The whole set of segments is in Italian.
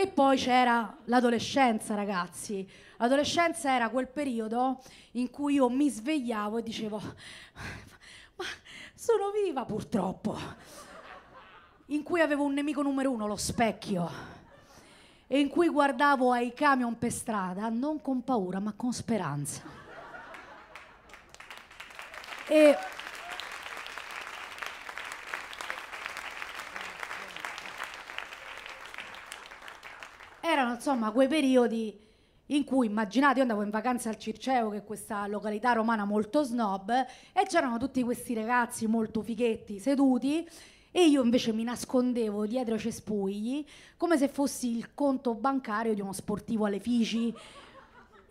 E poi c'era l'adolescenza, ragazzi. L'adolescenza era quel periodo in cui io mi svegliavo e dicevo, ma sono viva purtroppo. In cui avevo un nemico numero uno, lo specchio. E in cui guardavo ai camion per strada, non con paura, ma con speranza. E erano insomma quei periodi in cui immaginate io andavo in vacanza al Circeo che è questa località romana molto snob e c'erano tutti questi ragazzi molto fighetti seduti e io invece mi nascondevo dietro i cespugli come se fossi il conto bancario di uno sportivo alle Figi.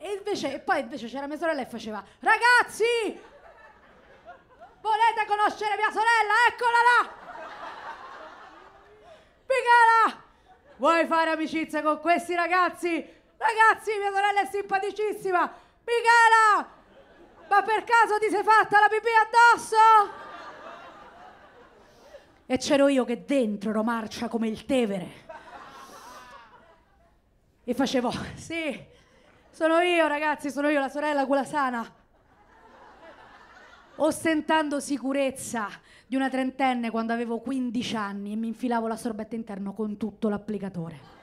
E, invece, e poi invece c'era mia sorella e faceva ragazzi! Volete conoscere mia sorella? Eccola là Michela vuoi fare amicizia con questi ragazzi Ragazzi, mia sorella è simpaticissima. Michela, ma per caso ti sei fatta la pipì addosso? E c'ero io che dentro ero marcia come il Tevere. E facevo, sì, sono io ragazzi, sono io la sorella quella sana. Ostentando sicurezza di una trentenne quando avevo 15 anni e mi infilavo la sorbetta interno con tutto l'applicatore.